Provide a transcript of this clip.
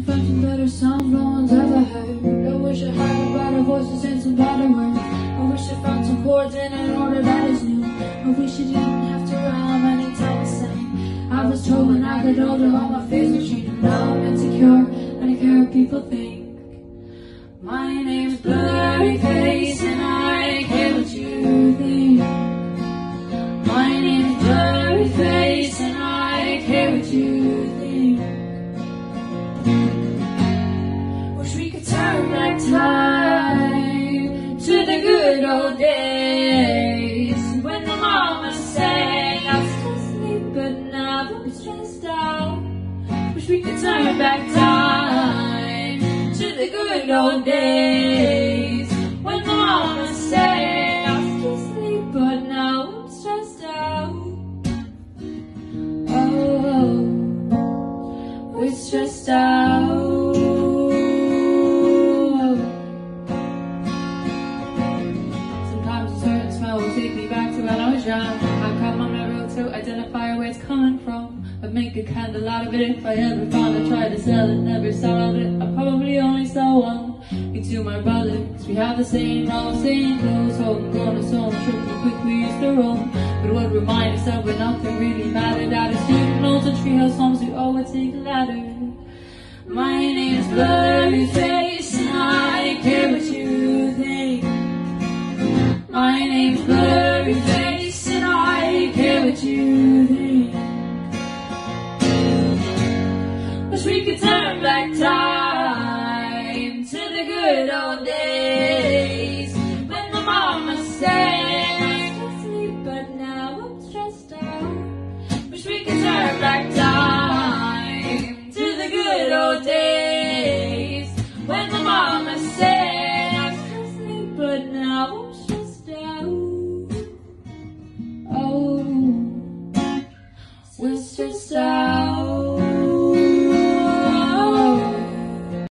found some better songs no one's ever heard. I wish I had better voices and some better words. I wish I found some chords in an order that is new. I wish I didn't have to rhyme any anytime I sang. I was told when I got older all my fears would change. And now I'm insecure I care what people think. My name's Blurryface good old days when the mama sang I still asleep but now I'm stressed out. Wish we could turn back time to the good old days when the mama sang I still asleep but now I'm stressed out. Oh, we're stressed out. Take me back to when I was young. How come I'm not able to identify where it's coming from? I'd make a candle out of it if I ever found I tried to sell it, never sold it. I probably only sell one. Me to my brother, 'cause we have the same problems, same clothes. So I'm going to so trip and quick we used to roam. But it would remind us that when nothing really mattered. Out of student loans and treehouse homes, we would take a ladder. My name's Blurryface Blurryface and I care what you think. Wish we could turn back time to the good old days when the mama sang I sleep, but now I'm stressed out. Wish we could turn back time to the good old days Out.